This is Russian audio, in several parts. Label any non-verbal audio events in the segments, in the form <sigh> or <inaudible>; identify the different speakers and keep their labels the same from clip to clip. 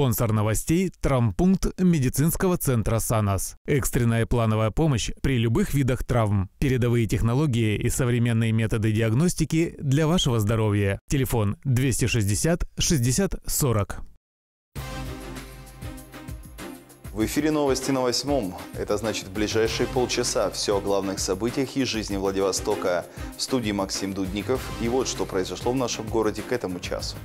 Speaker 1: Спонсор новостей – травмпункт медицинского центра «Санас». Экстренная плановая помощь при любых видах травм. Передовые технологии и современные методы диагностики для вашего здоровья. Телефон 260 60 40.
Speaker 2: В эфире новости на восьмом. Это значит в ближайшие полчаса все о главных событиях и жизни Владивостока. В студии Максим Дудников. И вот что произошло в нашем городе к этому часу.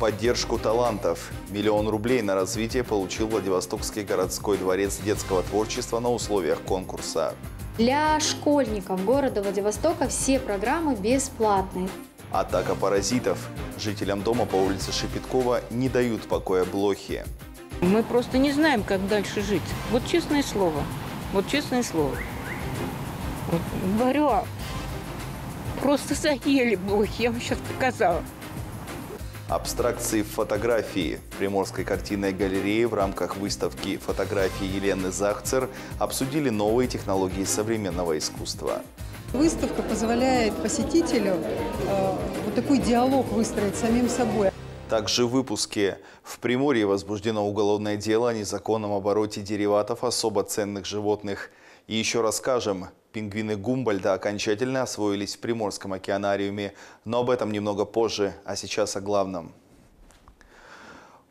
Speaker 2: Поддержку талантов. Миллион рублей на развитие получил Владивостокский городской дворец детского творчества на условиях конкурса.
Speaker 3: Для школьников города Владивостока все программы бесплатные.
Speaker 2: Атака паразитов. Жителям дома по улице Шепеткова не дают покоя блохи.
Speaker 4: Мы просто не знаем, как дальше жить. Вот честное слово. Вот честное слово. Вот, говорю, а просто <laughs> заели блохи, я вам сейчас показала.
Speaker 2: Абстракции фотографии. В Приморской картинной галерее в рамках выставки фотографии Елены Захцер обсудили новые технологии современного искусства.
Speaker 5: Выставка позволяет посетителю э, вот такой диалог выстроить с самим собой.
Speaker 2: Также в выпуске в Приморье возбуждено уголовное дело о незаконном обороте дериватов особо ценных животных. И еще расскажем, пингвины Гумбольда окончательно освоились в Приморском океанариуме, но об этом немного позже, а сейчас о главном.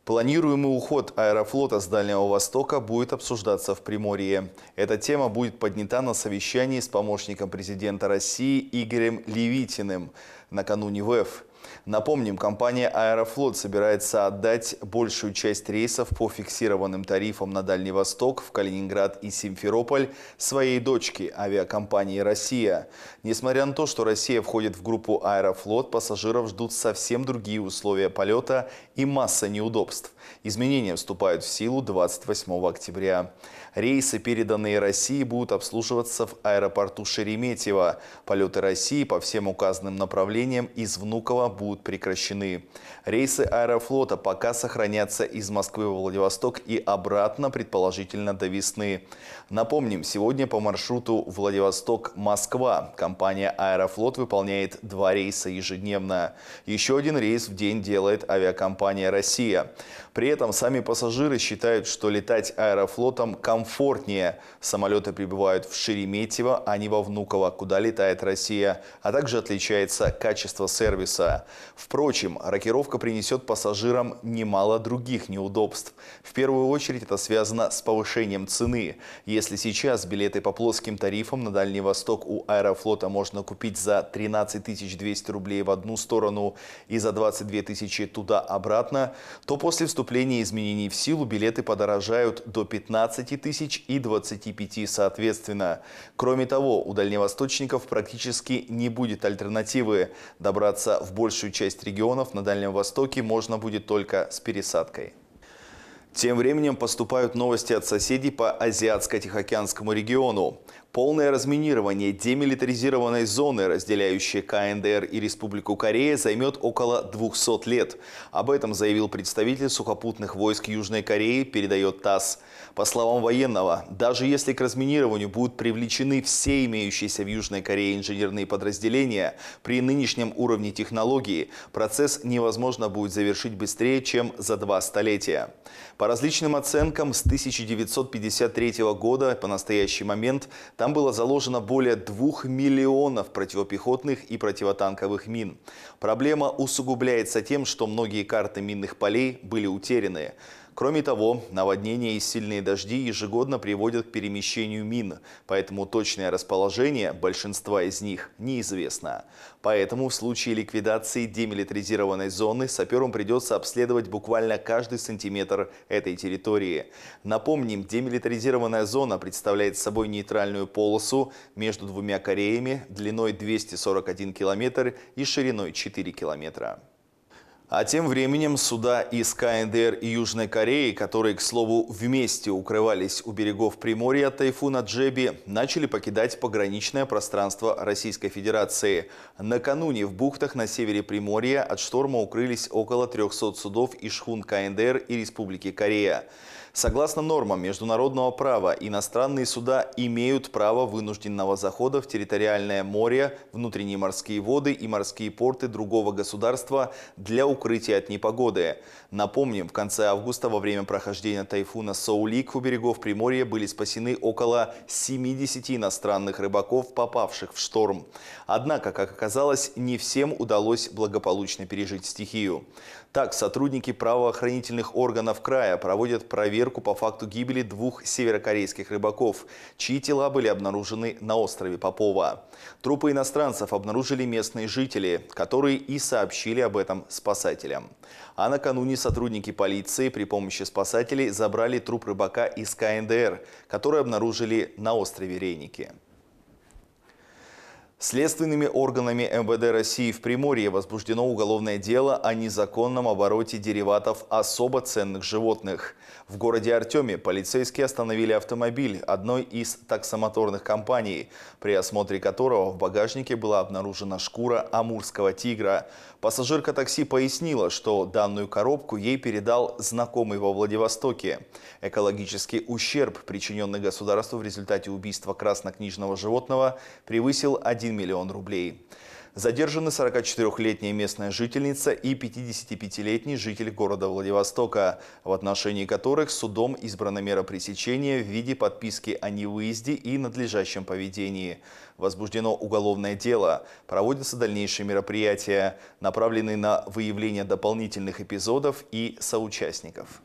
Speaker 2: Планируемый уход аэрофлота с Дальнего Востока будет обсуждаться в Приморье. Эта тема будет поднята на совещании с помощником президента России Игорем Левитиным накануне ВЭФ. Напомним, компания «Аэрофлот» собирается отдать большую часть рейсов по фиксированным тарифам на Дальний Восток, в Калининград и Симферополь своей дочке авиакомпании «Россия». Несмотря на то, что Россия входит в группу «Аэрофлот», пассажиров ждут совсем другие условия полета и масса неудобств. Изменения вступают в силу 28 октября. Рейсы, переданные России, будут обслуживаться в аэропорту Шереметьево. Полеты России по всем указанным направлениям из Внуково будут прекращены. Рейсы аэрофлота пока сохранятся из Москвы в Владивосток и обратно, предположительно, до весны. Напомним, сегодня по маршруту Владивосток-Москва компания «Аэрофлот» выполняет два рейса ежедневно. Еще один рейс в день делает авиакомпания «Россия». При этом сами пассажиры считают, что летать аэрофлотом комфортнее. Самолеты прибывают в Шереметьево, а не во Внуково, куда летает Россия, а также отличается качество сервиса. Впрочем, рокировка принесет пассажирам немало других неудобств. В первую очередь это связано с повышением цены. Если сейчас билеты по плоским тарифам на Дальний Восток у Аэрофлота можно купить за 13 200 рублей в одну сторону и за 22 тысячи туда-обратно, то после вступления вступления изменений в силу билеты подорожают до 15 тысяч и 25 соответственно. Кроме того, у дальневосточников практически не будет альтернативы. Добраться в большую часть регионов на Дальнем Востоке можно будет только с пересадкой. Тем временем поступают новости от соседей по Азиатско-Тихоокеанскому региону. Полное разминирование демилитаризированной зоны, разделяющей КНДР и Республику Корея, займет около 200 лет. Об этом заявил представитель сухопутных войск Южной Кореи, передает ТАСС. По словам военного, даже если к разминированию будут привлечены все имеющиеся в Южной Корее инженерные подразделения, при нынешнем уровне технологии процесс невозможно будет завершить быстрее, чем за два столетия. По различным оценкам, с 1953 года по настоящий момент там было заложено более двух миллионов противопехотных и противотанковых мин. Проблема усугубляется тем, что многие карты минных полей были утеряны. Кроме того, наводнения и сильные дожди ежегодно приводят к перемещению мин, поэтому точное расположение большинства из них неизвестно. Поэтому в случае ликвидации демилитаризированной зоны саперам придется обследовать буквально каждый сантиметр этой территории. Напомним, демилитаризированная зона представляет собой нейтральную полосу между двумя Кореями длиной 241 километр и шириной 4 километра. А тем временем суда из КНДР и Южной Кореи, которые, к слову, вместе укрывались у берегов Приморья от тайфуна Джеби, начали покидать пограничное пространство Российской Федерации. Накануне в бухтах на севере Приморья от шторма укрылись около 300 судов и шхун КНДР и Республики Корея. Согласно нормам международного права, иностранные суда имеют право вынужденного захода в территориальное море, внутренние морские воды и морские порты другого государства для укрытия от непогоды. Напомним, в конце августа во время прохождения тайфуна Соулик у берегов Приморья были спасены около 70 иностранных рыбаков, попавших в шторм. Однако, как оказалось, не всем удалось благополучно пережить стихию. Так, сотрудники правоохранительных органов края проводят проверку по факту гибели двух северокорейских рыбаков, чьи тела были обнаружены на острове Попова. Трупы иностранцев обнаружили местные жители, которые и сообщили об этом спасателям. А накануне сотрудники полиции при помощи спасателей забрали труп рыбака из КНДР, который обнаружили на острове Рейники. Следственными органами МВД России в Приморье возбуждено уголовное дело о незаконном обороте дериватов особо ценных животных. В городе Артеме полицейские остановили автомобиль одной из таксомоторных компаний, при осмотре которого в багажнике была обнаружена шкура амурского тигра. Пассажирка такси пояснила, что данную коробку ей передал знакомый во Владивостоке. Экологический ущерб, причиненный государству в результате убийства краснокнижного животного, превысил 1 миллион рублей. Задержаны 44-летняя местная жительница и 55-летний житель города Владивостока, в отношении которых судом избрана мера пресечения в виде подписки о невыезде и надлежащем поведении. Возбуждено уголовное дело. Проводятся дальнейшие мероприятия, направленные на выявление дополнительных эпизодов и соучастников.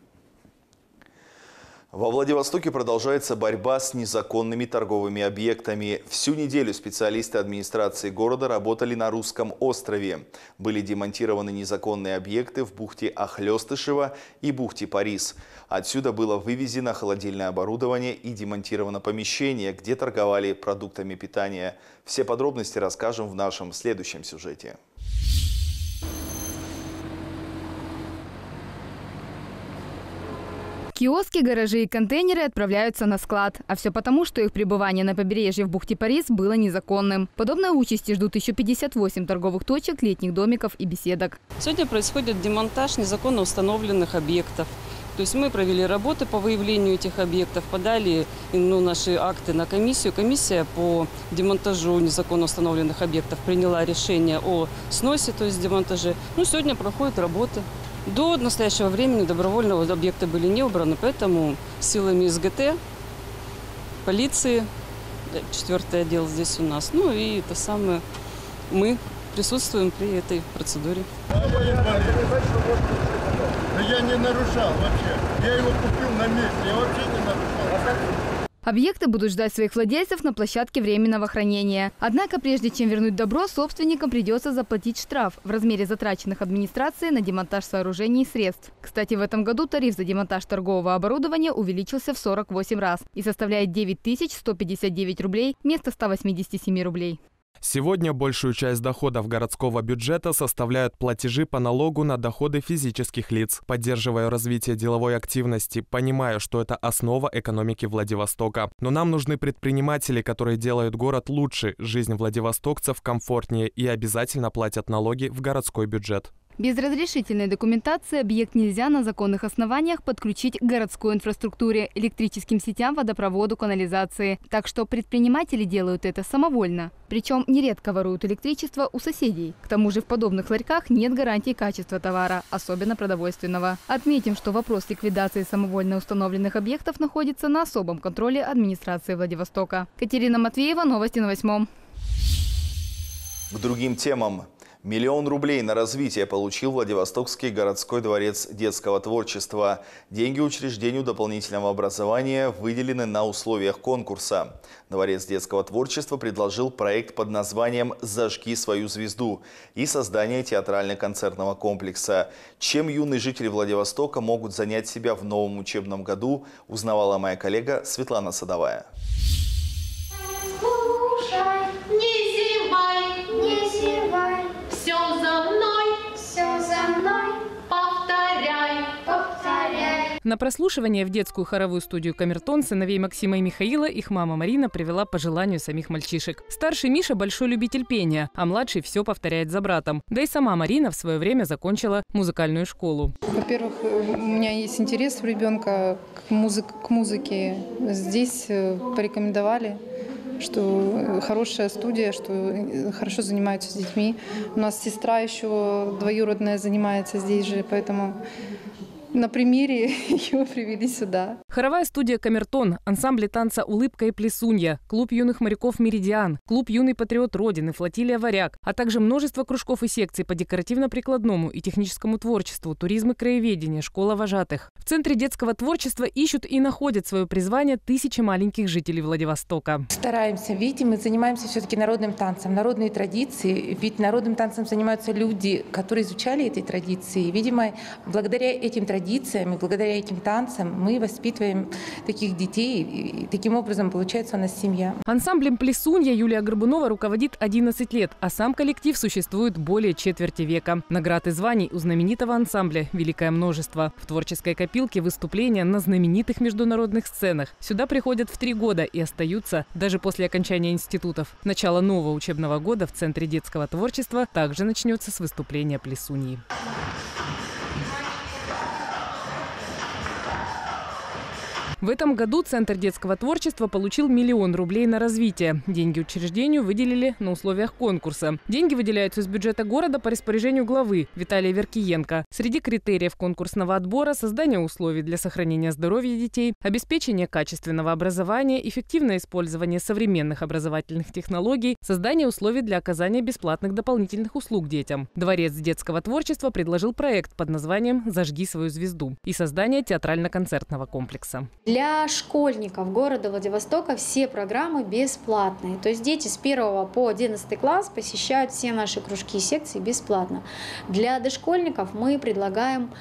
Speaker 2: Во Владивостоке продолжается борьба с незаконными торговыми объектами. Всю неделю специалисты администрации города работали на Русском острове. Были демонтированы незаконные объекты в бухте Ахлёстышева и бухте Парис. Отсюда было вывезено холодильное оборудование и демонтировано помещение, где торговали продуктами питания. Все подробности расскажем в нашем следующем сюжете.
Speaker 6: Киоски, гаражи и контейнеры отправляются на склад. А все потому, что их пребывание на побережье в бухте Парис было незаконным. Подобной участи ждут еще 58 торговых точек, летних домиков и беседок.
Speaker 7: Сегодня происходит демонтаж незаконно установленных объектов. То есть мы провели работы по выявлению этих объектов, подали ну, наши акты на комиссию. Комиссия по демонтажу незаконно установленных объектов приняла решение о сносе, то есть демонтаже. Ну, сегодня проходят работы. До настоящего времени добровольного объекта были не убраны, поэтому силами СГТ, полиции, четвертый отдел здесь у нас, ну и это самое, мы присутствуем при этой процедуре.
Speaker 8: Я не нарушал вообще. Я его купил на месте, я вообще не нарушал.
Speaker 6: Объекты будут ждать своих владельцев на площадке временного хранения. Однако, прежде чем вернуть добро, собственникам придется заплатить штраф в размере затраченных администрацией на демонтаж сооружений и средств. Кстати, в этом году тариф за демонтаж торгового оборудования увеличился в 48 раз и составляет 9159 рублей вместо 187 рублей.
Speaker 9: Сегодня большую часть доходов городского бюджета составляют платежи по налогу на доходы физических лиц. Поддерживая развитие деловой активности, понимая, что это основа экономики Владивостока. Но нам нужны предприниматели, которые делают город лучше, жизнь владивостокцев комфортнее и обязательно платят налоги в городской бюджет.
Speaker 6: Без разрешительной документации объект нельзя на законных основаниях подключить к городской инфраструктуре, электрическим сетям, водопроводу, канализации. Так что предприниматели делают это самовольно. Причем нередко воруют электричество у соседей. К тому же в подобных ларьках нет гарантии качества товара, особенно продовольственного. Отметим, что вопрос ликвидации самовольно установленных объектов находится на особом контроле администрации Владивостока. Катерина Матвеева, новости на восьмом.
Speaker 2: К другим темам. Миллион рублей на развитие получил Владивостокский городской дворец детского творчества. Деньги учреждению дополнительного образования выделены на условиях конкурса. Дворец детского творчества предложил проект под названием «Зажги свою звезду» и создание театрально-концертного комплекса. Чем юные жители Владивостока могут занять себя в новом учебном году, узнавала моя коллега Светлана Садовая.
Speaker 10: На прослушивание в детскую хоровую студию «Камертон» сыновей Максима и Михаила их мама Марина привела по желанию самих мальчишек. Старший Миша – большой любитель пения, а младший все повторяет за братом. Да и сама Марина в свое время закончила музыкальную школу.
Speaker 5: Во-первых, у меня есть интерес у ребенка к, музык, к музыке. Здесь э, порекомендовали что хорошая студия, что хорошо занимаются с детьми. У нас сестра еще двоюродная занимается здесь же, поэтому на примере <laughs> его привели сюда.
Speaker 10: Хоровая студия «Камертон», ансамбли танца «Улыбка и плесунья», клуб юных моряков «Меридиан», клуб «Юный патриот Родины», флотилия «Варяг», а также множество кружков и секций по декоративно-прикладному и техническому творчеству, туризм и краеведение, школа вожатых. В Центре детского творчества ищут и находят свое призвание тысячи маленьких жителей Владивостока.
Speaker 11: Стараемся, видите, мы занимаемся все-таки народным танцем, народные традиции. Ведь народным танцем занимаются люди, которые изучали эти традиции. Видимо, благодаря этим традициям, и благодаря этим танцам мы воспитываем таких детей, и таким образом получается у нас семья.
Speaker 10: Ансамблем «Плесунья» Юлия Горбунова руководит 11 лет, а сам коллектив существует более четверти века. Наград и званий у знаменитого ансамбля великое множество. В творческой копилке выступления на знаменитых международных сценах. Сюда приходят в три года и остаются даже после окончания институтов. Начало нового учебного года в Центре детского творчества также начнется с выступления «Плесуньи». В этом году Центр детского творчества получил миллион рублей на развитие. Деньги учреждению выделили на условиях конкурса. Деньги выделяются из бюджета города по распоряжению главы Виталия Веркиенко. Среди критериев конкурсного отбора – создание условий для сохранения здоровья детей, обеспечение качественного образования, эффективное использование современных образовательных технологий, создание условий для оказания бесплатных дополнительных услуг детям. Дворец детского творчества предложил проект под названием «Зажги свою звезду» и создание театрально-концертного комплекса.
Speaker 3: Для школьников города Владивостока все программы бесплатные. То есть дети с 1 по 11 класс посещают все наши кружки и секции бесплатно. Для дошкольников мы предлагаем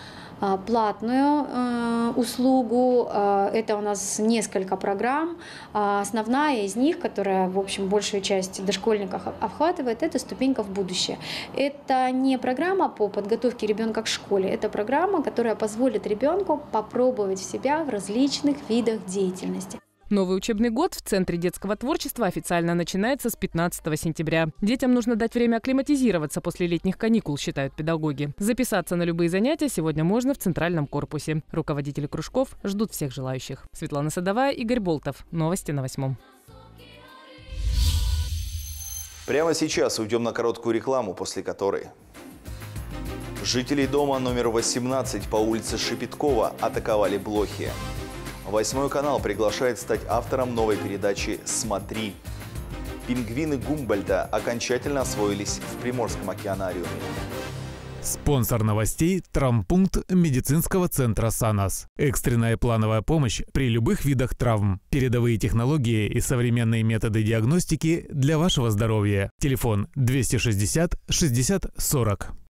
Speaker 3: платную э, услугу. А, это у нас несколько программ. А, основная из них, которая, в общем, большую часть дошкольников охватывает, это «Ступенька в будущее». Это не программа по подготовке ребенка к школе, это программа, которая позволит ребенку попробовать себя в различных видах деятельности.
Speaker 10: Новый учебный год в Центре детского творчества официально начинается с 15 сентября. Детям нужно дать время акклиматизироваться после летних каникул, считают педагоги. Записаться на любые занятия сегодня можно в Центральном корпусе. Руководители кружков ждут всех желающих. Светлана Садовая, Игорь Болтов. Новости на восьмом.
Speaker 2: Прямо сейчас уйдем на короткую рекламу, после которой Жителей дома номер 18 по улице Шепеткова атаковали блохи. Восьмой канал приглашает стать автором новой передачи «Смотри». Пингвины Гумбольда окончательно освоились в Приморском океанариуме.
Speaker 1: Спонсор новостей – травмпункт медицинского центра «Санас». Экстренная плановая помощь при любых видах травм. Передовые технологии и современные методы диагностики для вашего здоровья. Телефон 260 60 40.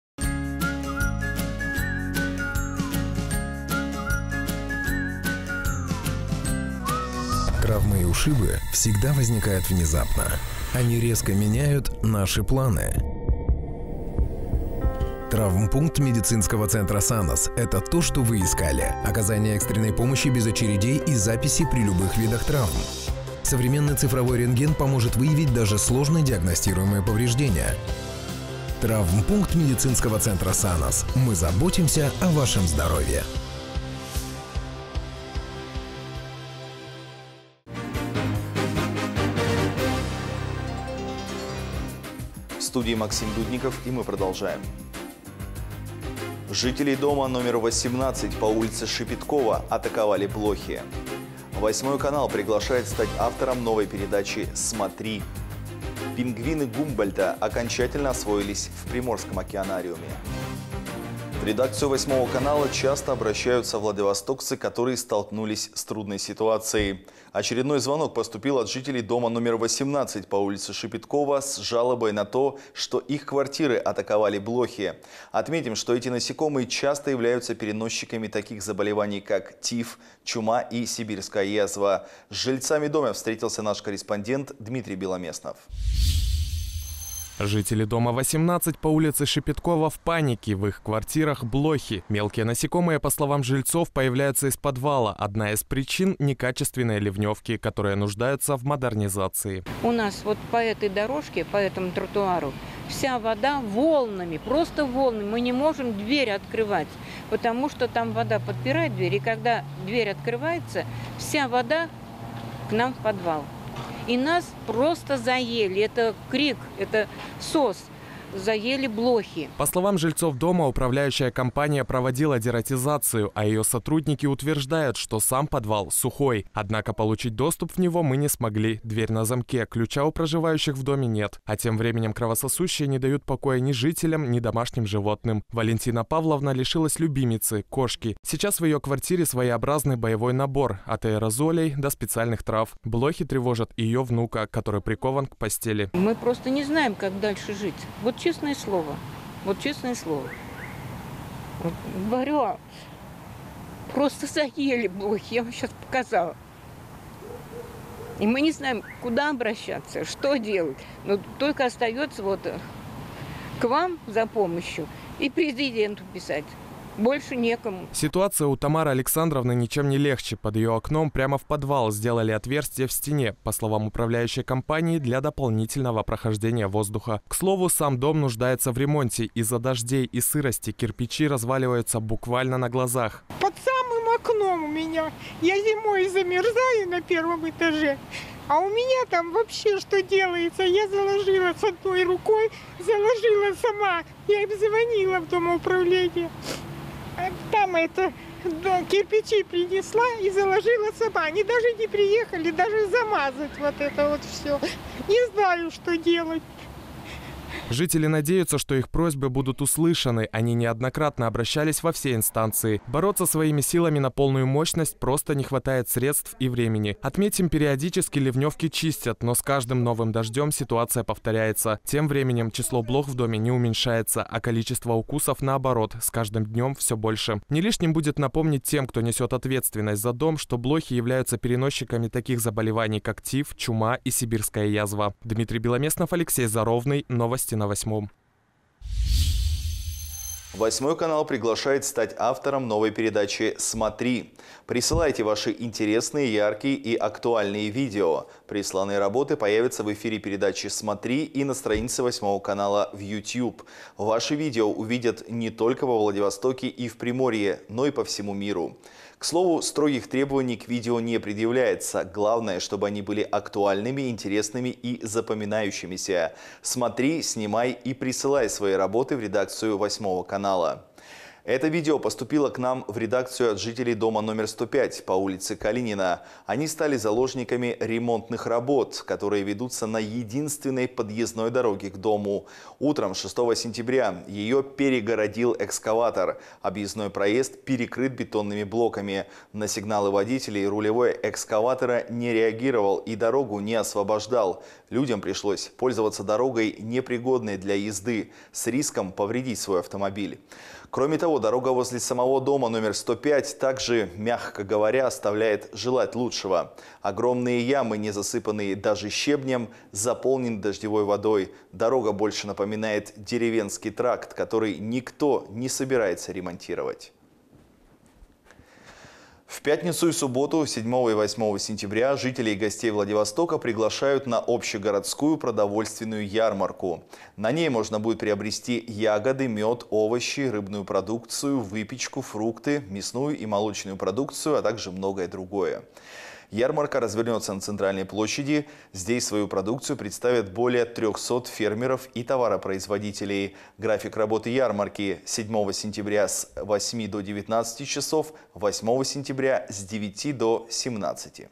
Speaker 12: Травмы и ушибы всегда возникают внезапно. Они резко меняют наши планы. Травмпункт медицинского центра «Санос» – это то, что вы искали. Оказание экстренной помощи без очередей и записи при любых видах травм. Современный цифровой рентген поможет выявить даже сложно диагностируемые повреждения. Травмпункт медицинского центра «Санос». Мы заботимся о вашем здоровье.
Speaker 2: Студии Максим Дудников и мы продолжаем. Жителей дома номер 18 по улице Шепеткова атаковали блохи. Восьмой канал приглашает стать автором новой передачи «Смотри». Пингвины Гумбольда окончательно освоились в Приморском океанариуме. В редакцию восьмого канала часто обращаются владивостокцы, которые столкнулись с трудной ситуацией. Очередной звонок поступил от жителей дома номер 18 по улице Шепеткова с жалобой на то, что их квартиры атаковали блохи. Отметим, что эти насекомые часто являются переносчиками таких заболеваний, как тиф, чума и сибирская язва. С жильцами дома встретился наш корреспондент Дмитрий Беломеснов.
Speaker 9: Жители дома 18 по улице Шепеткова в панике. В их квартирах блохи. Мелкие насекомые, по словам жильцов, появляются из подвала. Одна из причин – некачественные ливневки, которые нуждаются в модернизации.
Speaker 4: У нас вот по этой дорожке, по этому тротуару, вся вода волнами, просто волнами. Мы не можем дверь открывать, потому что там вода подпирает дверь. И когда дверь открывается, вся вода к нам в подвал. И нас просто заели. Это крик, это сос заели блохи.
Speaker 9: По словам жильцов дома, управляющая компания проводила дератизацию, а ее сотрудники утверждают, что сам подвал сухой. Однако получить доступ в него мы не смогли. Дверь на замке, ключа у проживающих в доме нет. А тем временем кровососущие не дают покоя ни жителям, ни домашним животным. Валентина Павловна лишилась любимицы, кошки. Сейчас в ее квартире своеобразный боевой набор от аэрозолей до специальных трав. Блохи тревожат ее внука, который прикован к постели.
Speaker 4: Мы просто не знаем, как дальше жить. Вот честное слово. Вот честное слово. Вот, говорю, а просто заели блохи, я вам сейчас показала. И мы не знаем, куда обращаться, что делать. Но только остается вот э, к вам за помощью и президенту писать. Больше некому.
Speaker 9: Ситуация у Тамары Александровны ничем не легче. Под ее окном прямо в подвал сделали отверстие в стене, по словам управляющей компании, для дополнительного прохождения воздуха. К слову, сам дом нуждается в ремонте. Из-за дождей и сырости кирпичи разваливаются буквально на глазах.
Speaker 13: Под самым окном у меня. Я зимой замерзаю на первом этаже. А у меня там вообще что делается? Я заложила с одной рукой, заложила сама. Я им звонила в домоуправление. Там это кирпичи принесла и заложила сама. Они даже не приехали, даже замазать вот это вот все. Не знаю, что делать.
Speaker 9: Жители надеются, что их просьбы будут услышаны. Они неоднократно обращались во все инстанции. Бороться своими силами на полную мощность просто не хватает средств и времени. Отметим, периодически ливневки чистят, но с каждым новым дождем ситуация повторяется. Тем временем число блох в доме не уменьшается, а количество укусов наоборот, с каждым днем все больше. Не лишним будет напомнить тем, кто несет ответственность за дом, что блохи являются переносчиками таких заболеваний, как тиф, чума и сибирская язва. Дмитрий Беломеснов, Алексей Заровный. Новости на восьмом.
Speaker 2: Восьмой канал приглашает стать автором новой передачи «Смотри». Присылайте ваши интересные, яркие и актуальные видео. Присланные работы появятся в эфире передачи «Смотри» и на странице восьмого канала в YouTube. Ваши видео увидят не только во Владивостоке и в Приморье, но и по всему миру. К слову, строгих требований к видео не предъявляется. Главное, чтобы они были актуальными, интересными и запоминающимися. Смотри, снимай и присылай свои работы в редакцию восьмого канала. Это видео поступило к нам в редакцию от жителей дома номер 105 по улице Калинина. Они стали заложниками ремонтных работ, которые ведутся на единственной подъездной дороге к дому. Утром 6 сентября ее перегородил экскаватор. Объездной проезд перекрыт бетонными блоками. На сигналы водителей рулевой экскаватора не реагировал и дорогу не освобождал. Людям пришлось пользоваться дорогой, непригодной для езды, с риском повредить свой автомобиль. Кроме того, дорога возле самого дома номер 105 также, мягко говоря, оставляет желать лучшего. Огромные ямы, не засыпанные даже щебнем, заполнены дождевой водой. Дорога больше напоминает деревенский тракт, который никто не собирается ремонтировать. В пятницу и субботу, 7 и 8 сентября, жителей и гостей Владивостока приглашают на общегородскую продовольственную ярмарку. На ней можно будет приобрести ягоды, мед, овощи, рыбную продукцию, выпечку, фрукты, мясную и молочную продукцию, а также многое другое. Ярмарка развернется на центральной площади. Здесь свою продукцию представят более 300 фермеров и товаропроизводителей. График работы ярмарки 7 сентября с 8 до 19 часов, 8 сентября с 9 до 17.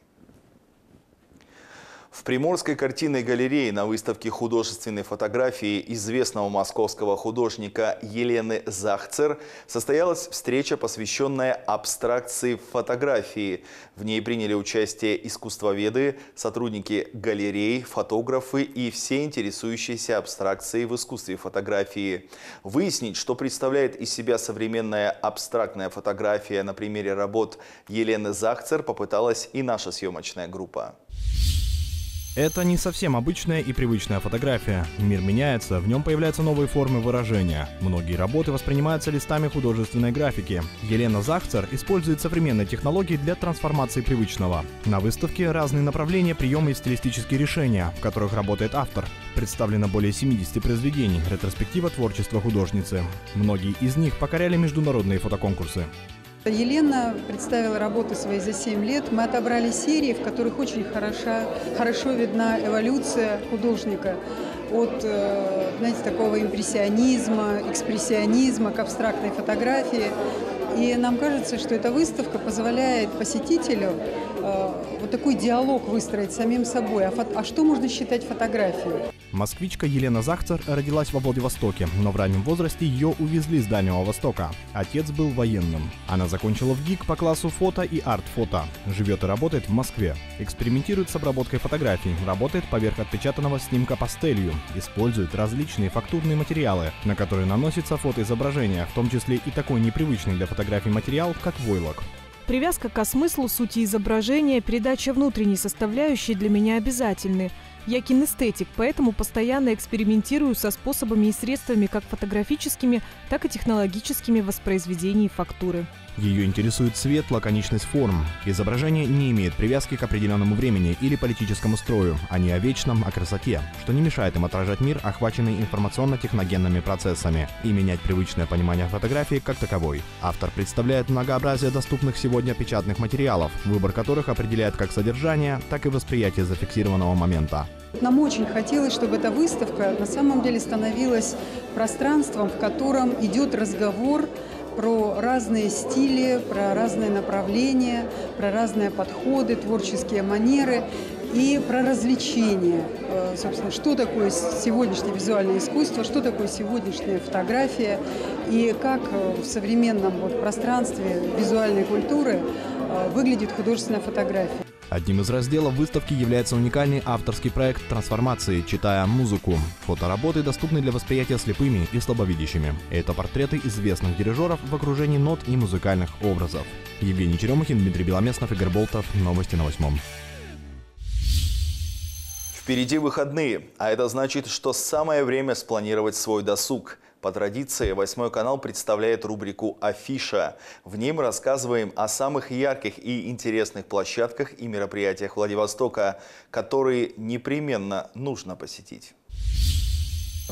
Speaker 2: В Приморской картинной галерее на выставке художественной фотографии известного московского художника Елены Захцер состоялась встреча, посвященная абстракции фотографии. В ней приняли участие искусствоведы, сотрудники галерей, фотографы и все интересующиеся абстракцией в искусстве фотографии. Выяснить, что представляет из себя современная абстрактная фотография на примере работ Елены Захцер, попыталась и наша съемочная группа.
Speaker 14: Это не совсем обычная и привычная фотография. Мир меняется, в нем появляются новые формы выражения. Многие работы воспринимаются листами художественной графики. Елена Захцер использует современные технологии для трансформации привычного. На выставке разные направления, приемы и стилистические решения, в которых работает автор. Представлено более 70 произведений, ретроспектива творчества художницы. Многие из них покоряли международные фотоконкурсы.
Speaker 15: Елена представила работы свои за 7 лет. Мы отобрали серии, в которых очень хороша, хорошо видна эволюция художника от, э, знаете, такого импрессионизма, экспрессионизма к абстрактной фотографии. И нам кажется, что эта выставка позволяет посетителю э, вот такой диалог выстроить самим собой. А, фото, а что можно считать фотографией?
Speaker 14: Москвичка Елена Захцер родилась во Владивостоке, но в раннем возрасте ее увезли с Дальнего Востока. Отец был военным. Она закончила в ГИК по классу фото и арт-фото. Живет и работает в Москве. Экспериментирует с обработкой фотографий, работает поверх отпечатанного снимка пастелью, использует различные фактурные материалы, на которые наносится фотоизображение, в том числе и такой непривычный для фотографий материал, как войлок.
Speaker 16: Привязка к смыслу, сути изображения, передача внутренней составляющей для меня обязательны – я кинестетик, поэтому постоянно экспериментирую со способами и средствами как фотографическими, так и технологическими воспроизведений фактуры.
Speaker 14: Ее интересует цвет, лаконичность форм. Изображение не имеет привязки к определенному времени или политическому строю, а не о вечном, о красоте, что не мешает им отражать мир, охваченный информационно-техногенными процессами, и менять привычное понимание фотографии как таковой. Автор представляет многообразие доступных сегодня печатных материалов, выбор которых определяет как содержание, так и восприятие зафиксированного момента.
Speaker 15: Нам очень хотелось, чтобы эта выставка на самом деле становилась пространством, в котором идет разговор про разные стили, про разные направления, про разные подходы, творческие манеры и про развлечения. Э, собственно, что такое сегодняшнее визуальное искусство, что такое сегодняшняя фотография и как э, в современном вот пространстве визуальной культуры э, выглядит художественная фотография.
Speaker 14: Одним из разделов выставки является уникальный авторский проект трансформации «Читая музыку». Фотоработы доступны для восприятия слепыми и слабовидящими. Это портреты известных дирижеров в окружении нот и музыкальных образов. Евгений Черемухин, Дмитрий Беломеснов, Игорь Болтов. Новости на восьмом.
Speaker 2: Впереди выходные, а это значит, что самое время спланировать свой досуг – по традиции, Восьмой канал представляет рубрику «Афиша». В ней мы рассказываем о самых ярких и интересных площадках и мероприятиях Владивостока, которые непременно нужно посетить.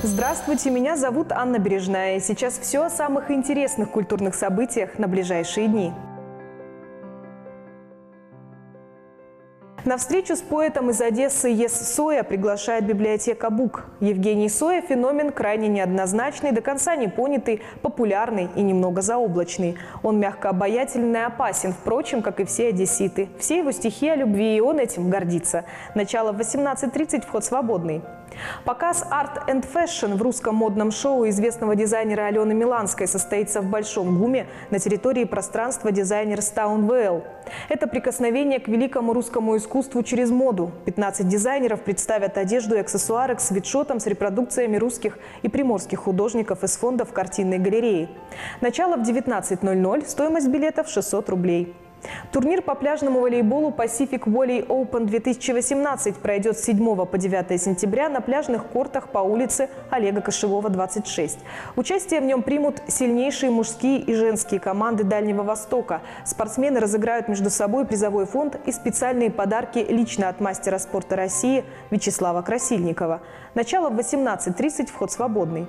Speaker 17: Здравствуйте, меня зовут Анна Бережная. Сейчас все о самых интересных культурных событиях на ближайшие дни. На встречу с поэтом из Одессы Ес Соя приглашает библиотека БУК. Евгений Соя – феномен крайне неоднозначный, до конца не понятый, популярный и немного заоблачный. Он мягко обаятельный и опасен, впрочем, как и все одесситы. Все его стихи о любви, и он этим гордится. Начало в 18.30, вход свободный. Показ Art and Fashion в русском модном шоу известного дизайнера Алены Миланской состоится в Большом ГУМе на территории пространства дизайнер Town. Это прикосновение к великому русскому искусству через моду. 15 дизайнеров представят одежду и аксессуары к свитшотам с репродукциями русских и приморских художников из фондов картинной галереи. Начало в 19.00, стоимость билетов 600 рублей. Турнир по пляжному волейболу Pacific Volley Open 2018 пройдет с 7 по 9 сентября на пляжных кортах по улице Олега Кошевого, 26. Участие в нем примут сильнейшие мужские и женские команды Дальнего Востока. Спортсмены разыграют между собой призовой фонд и специальные подарки лично от мастера спорта России Вячеслава Красильникова. Начало в 18.30, вход свободный.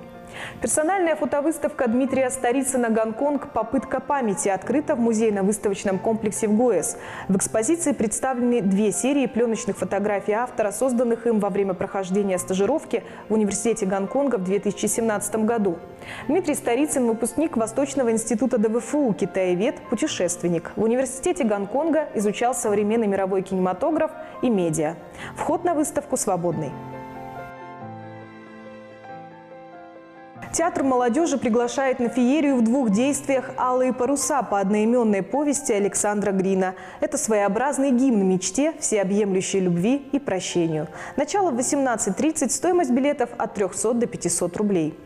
Speaker 17: Персональная фотовыставка Дмитрия Старицына «Гонконг. Попытка памяти» открыта в музейно-выставочном комплексе в ГОЭС. В экспозиции представлены две серии пленочных фотографий автора, созданных им во время прохождения стажировки в Университете Гонконга в 2017 году. Дмитрий Старицын – выпускник Восточного института ДВФУ, китаевед, путешественник. В Университете Гонконга изучал современный мировой кинематограф и медиа. Вход на выставку свободный. Театр молодежи приглашает на феерию в двух действиях «Алые паруса» по одноименной повести Александра Грина. Это своеобразный гимн мечте, всеобъемлющей любви и прощению. Начало в 18.30, стоимость билетов от 300 до 500 рублей.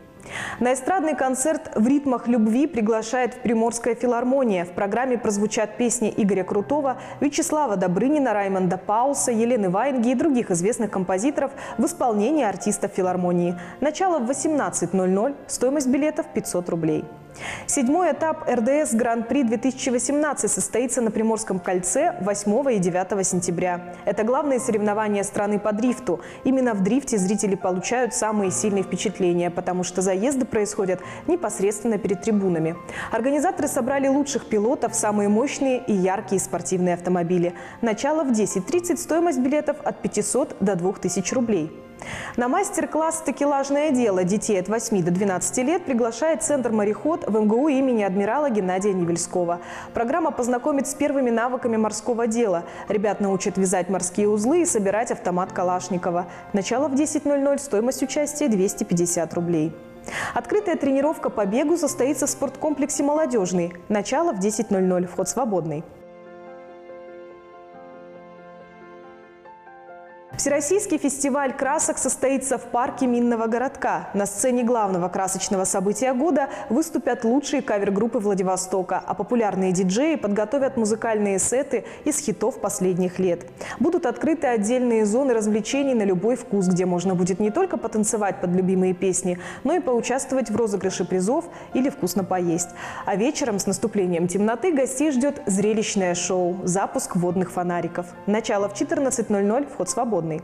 Speaker 17: На эстрадный концерт «В ритмах любви» приглашает в Приморская филармония. В программе прозвучат песни Игоря Крутого, Вячеслава Добрынина, Раймонда Пауса, Елены Ваенги и других известных композиторов в исполнении артистов филармонии. Начало в 18.00, стоимость билетов 500 рублей. Седьмой этап РДС Гран-при 2018 состоится на Приморском кольце 8 и 9 сентября. Это главные соревнования страны по дрифту. Именно в дрифте зрители получают самые сильные впечатления, потому что заезды происходят непосредственно перед трибунами. Организаторы собрали лучших пилотов, самые мощные и яркие спортивные автомобили. Начало в 10.30, стоимость билетов от 500 до 2000 рублей. На мастер-класс «Такелажное дело» детей от 8 до 12 лет приглашает Центр «Мореход» в МГУ имени адмирала Геннадия Невельского. Программа познакомит с первыми навыками морского дела. Ребят научат вязать морские узлы и собирать автомат Калашникова. Начало в 10.00, стоимость участия 250 рублей. Открытая тренировка по бегу состоится в спорткомплексе «Молодежный». Начало в 10.00, вход свободный. Всероссийский фестиваль красок состоится в парке Минного городка. На сцене главного красочного события года выступят лучшие кавер-группы Владивостока, а популярные диджеи подготовят музыкальные сеты из хитов последних лет. Будут открыты отдельные зоны развлечений на любой вкус, где можно будет не только потанцевать под любимые песни, но и поучаствовать в розыгрыше призов или вкусно поесть. А вечером с наступлением темноты гостей ждет зрелищное шоу «Запуск водных фонариков». Начало в 14.00, вход свободный свободный.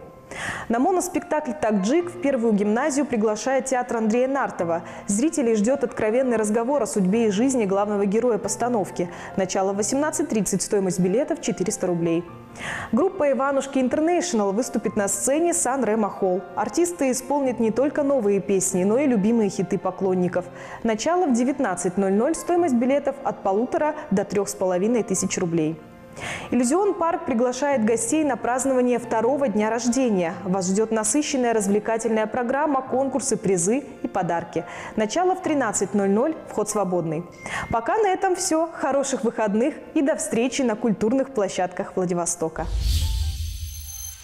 Speaker 17: На моноспектакль «Такджик» в первую гимназию приглашает театр Андрея Нартова. Зрителей ждет откровенный разговор о судьбе и жизни главного героя постановки. Начало 18.30, стоимость билетов 400 рублей. Группа «Иванушки Интернешнл» выступит на сцене Сан Ремо Холл. Артисты исполнят не только новые песни, но и любимые хиты поклонников. Начало в 19.00, стоимость билетов от полутора до трех с половиной тысяч рублей. Иллюзион парк приглашает гостей на празднование второго дня рождения. Вас ждет насыщенная развлекательная программа, конкурсы, призы и подарки. Начало в 13.00, вход свободный. Пока на этом все. Хороших выходных и до встречи на культурных площадках Владивостока.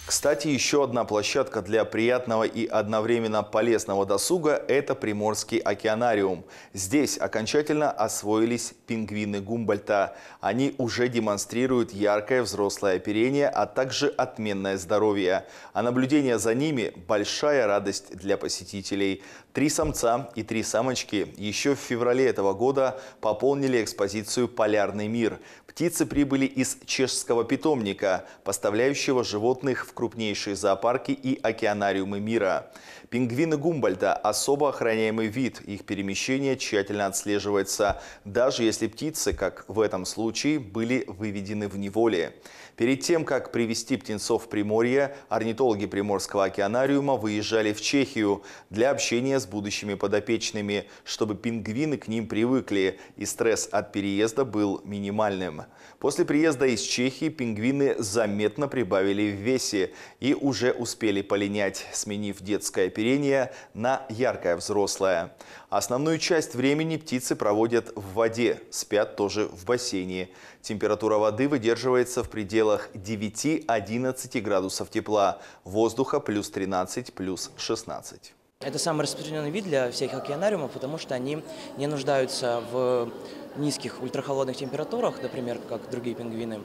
Speaker 2: Кстати, еще одна площадка для приятного и одновременно полезного досуга – это Приморский океанариум. Здесь окончательно освоились пингвины Гумбольта. Они уже демонстрируют яркое взрослое оперение, а также отменное здоровье. А наблюдение за ними – большая радость для посетителей. Три самца и три самочки еще в феврале этого года пополнили экспозицию «Полярный мир». Птицы прибыли из чешского питомника, поставляющего животных в крупнейшие зоопарки и океанариумы мира. Пингвины Гумбольда – особо охраняемый вид. Их перемещение тщательно отслеживается, даже если птицы, как в этом случае, были выведены в неволе. Перед тем, как привести птенцов в Приморье, орнитологи Приморского океанариума выезжали в Чехию для общения с будущими подопечными, чтобы пингвины к ним привыкли, и стресс от переезда был минимальным. После приезда из Чехии пингвины заметно прибавили в весе и уже успели полинять, сменив детское оперение на яркое взрослое. Основную часть времени птицы проводят в воде, спят тоже в бассейне. Температура воды выдерживается в пределах 9-11 градусов тепла, воздуха плюс 13, плюс 16.
Speaker 18: Это самый распространенный вид для всех океанариумов, потому что они не нуждаются в низких ультрахолодных температурах, например, как другие пингвины.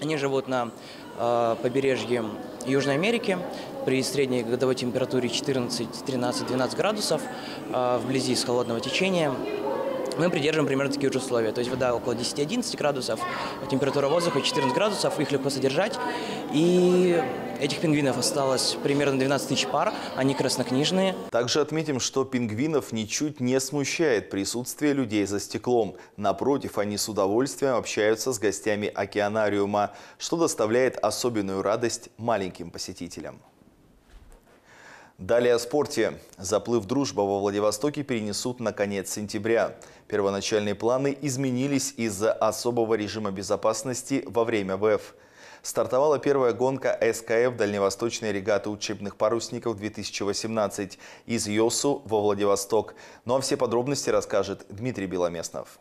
Speaker 18: Они живут на э, побережье Южной Америки при средней годовой температуре 14, 13, 12 градусов э, вблизи с холодного течения мы придерживаем примерно такие же условия. То есть вода около 10-11 градусов, температура воздуха 14 градусов, их легко содержать. И этих пингвинов осталось примерно 12 тысяч пар, они краснокнижные.
Speaker 2: Также отметим, что пингвинов ничуть не смущает присутствие людей за стеклом. Напротив, они с удовольствием общаются с гостями океанариума, что доставляет особенную радость маленьким посетителям. Далее о спорте. Заплыв «Дружба» во Владивостоке перенесут на конец сентября. Первоначальные планы изменились из-за особого режима безопасности во время ВЭФ. Стартовала первая гонка СКФ Дальневосточной регаты учебных парусников 2018 из ЙОСУ во Владивосток. Ну а все подробности расскажет Дмитрий Беломеснов.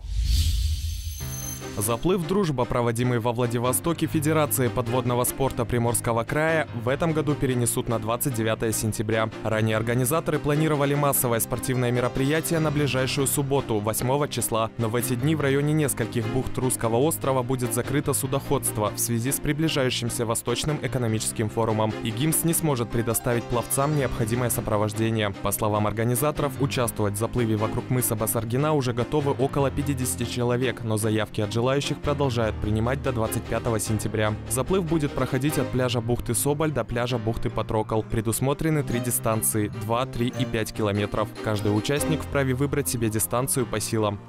Speaker 9: Заплыв «Дружба», проводимый во Владивостоке Федерации подводного спорта Приморского края, в этом году перенесут на 29 сентября. Ранее организаторы планировали массовое спортивное мероприятие на ближайшую субботу, 8 числа. Но в эти дни в районе нескольких бухт Русского острова будет закрыто судоходство в связи с приближающимся Восточным экономическим форумом. И ГИМС не сможет предоставить пловцам необходимое сопровождение. По словам организаторов, участвовать в заплыве вокруг мыса Басаргина уже готовы около 50 человек, но заявки от желающих продолжают принимать до 25 сентября. Заплыв будет проходить от пляжа бухты Соболь до пляжа бухты Патрокол. Предусмотрены три дистанции – 2, 3 и 5 километров. Каждый участник вправе выбрать себе дистанцию по силам.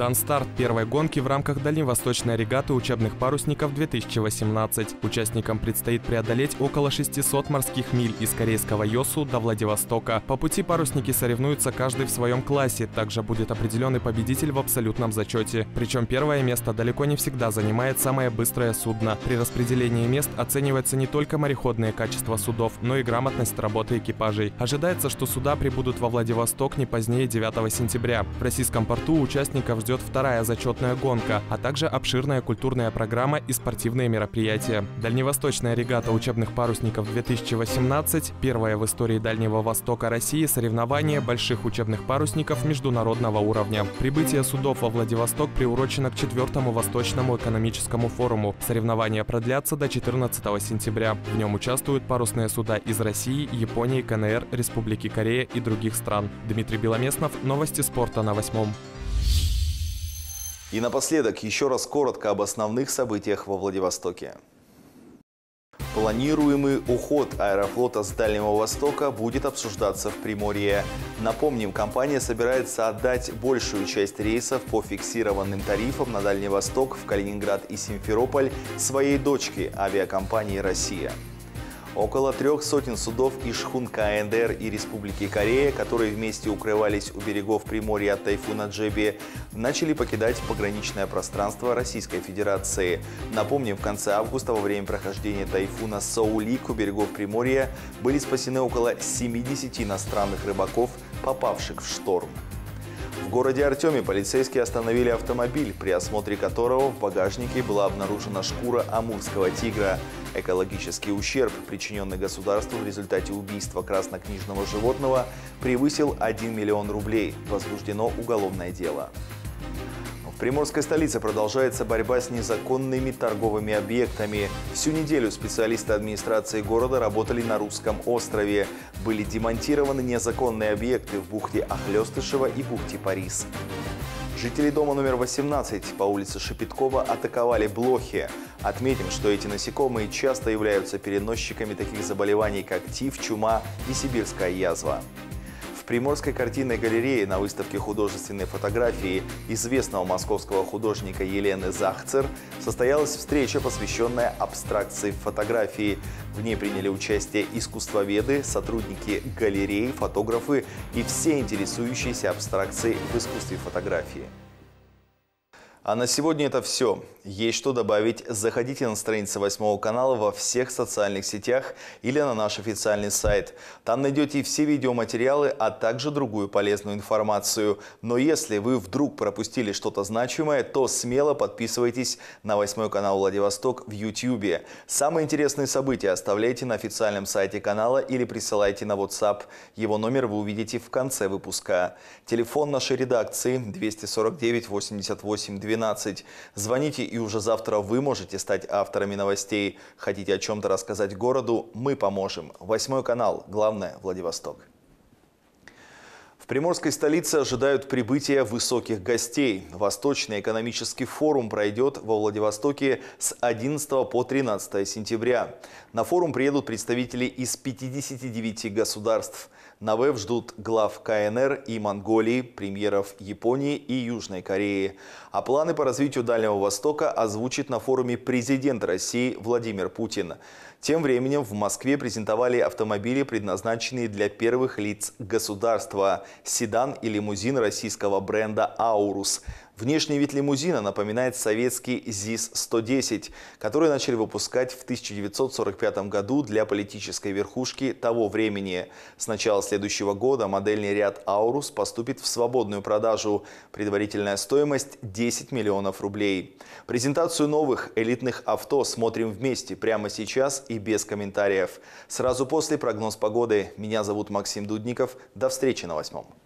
Speaker 9: Дан старт первой гонки в рамках дальневосточной регаты учебных парусников 2018. Участникам предстоит преодолеть около 600 морских миль из корейского Йосу до Владивостока. По пути парусники соревнуются каждый в своем классе. Также будет определен и победитель в абсолютном зачете. Причем первое место далеко не всегда занимает самое быстрое судно. При распределении мест оценивается не только мореходные качества судов, но и грамотность работы экипажей. Ожидается, что суда прибудут во Владивосток не позднее 9 сентября. В российском порту участников ждет ждет вторая зачетная гонка, а также обширная культурная программа и спортивные мероприятия. Дальневосточная регата учебных парусников 2018 – первое в истории Дальнего Востока России соревнование больших учебных парусников международного уровня. Прибытие судов во Владивосток приурочено к четвертому Восточному экономическому форуму. Соревнования продлятся до 14 сентября. В нем участвуют парусные суда из России, Японии, КНР, Республики Корея и других стран. Дмитрий Беломеснов, Новости спорта на восьмом.
Speaker 2: И напоследок еще раз коротко об основных событиях во Владивостоке. Планируемый уход аэрофлота с Дальнего Востока будет обсуждаться в Приморье. Напомним, компания собирается отдать большую часть рейсов по фиксированным тарифам на Дальний Восток в Калининград и Симферополь своей дочке авиакомпании «Россия». Около трех сотен судов из шхун КНДР и Республики Корея, которые вместе укрывались у берегов Приморья от тайфуна Джеби, начали покидать пограничное пространство Российской Федерации. Напомним, в конце августа во время прохождения тайфуна Саулик у берегов Приморья были спасены около 70 иностранных рыбаков, попавших в шторм. В городе Артеме полицейские остановили автомобиль, при осмотре которого в багажнике была обнаружена шкура амурского тигра. Экологический ущерб, причиненный государству в результате убийства краснокнижного животного, превысил 1 миллион рублей. Возбуждено уголовное дело. В приморской столице продолжается борьба с незаконными торговыми объектами. Всю неделю специалисты администрации города работали на Русском острове. Были демонтированы незаконные объекты в бухте Ахлёстышева и бухте Парис. Жители дома номер 18 по улице Шепеткова атаковали блохи. Отметим, что эти насекомые часто являются переносчиками таких заболеваний, как тиф, чума и сибирская язва. Приморской картинной галерее на выставке художественной фотографии известного московского художника Елены Захцер состоялась встреча, посвященная абстракции фотографии. В ней приняли участие искусствоведы, сотрудники галереи, фотографы и все интересующиеся абстракцией в искусстве фотографии. А на сегодня это все. Есть что добавить, заходите на страницы 8 канала во всех социальных сетях или на наш официальный сайт. Там найдете все видеоматериалы, а также другую полезную информацию. Но если вы вдруг пропустили что-то значимое, то смело подписывайтесь на 8 канал Владивосток в YouTube. Самые интересные события оставляйте на официальном сайте канала или присылайте на WhatsApp. Его номер вы увидите в конце выпуска. Телефон нашей редакции 249 88 12. Звоните и уже завтра вы можете стать авторами новостей. Хотите о чем-то рассказать городу? Мы поможем. Восьмой канал. Главное – Владивосток. В приморской столице ожидают прибытия высоких гостей. Восточный экономический форум пройдет во Владивостоке с 11 по 13 сентября. На форум приедут представители из 59 государств. На ждут глав КНР и Монголии, премьеров Японии и Южной Кореи. А планы по развитию Дальнего Востока озвучит на форуме президент России Владимир Путин. Тем временем в Москве презентовали автомобили, предназначенные для первых лиц государства – седан и лимузин российского бренда «Аурус». Внешний вид лимузина напоминает советский ЗИС-110, который начали выпускать в 1945 году для политической верхушки того времени. С начала следующего года модельный ряд «Аурус» поступит в свободную продажу. Предварительная стоимость – 10 миллионов рублей. Презентацию новых элитных авто смотрим вместе прямо сейчас и без комментариев. Сразу после прогноз погоды. Меня зовут Максим Дудников. До встречи на восьмом.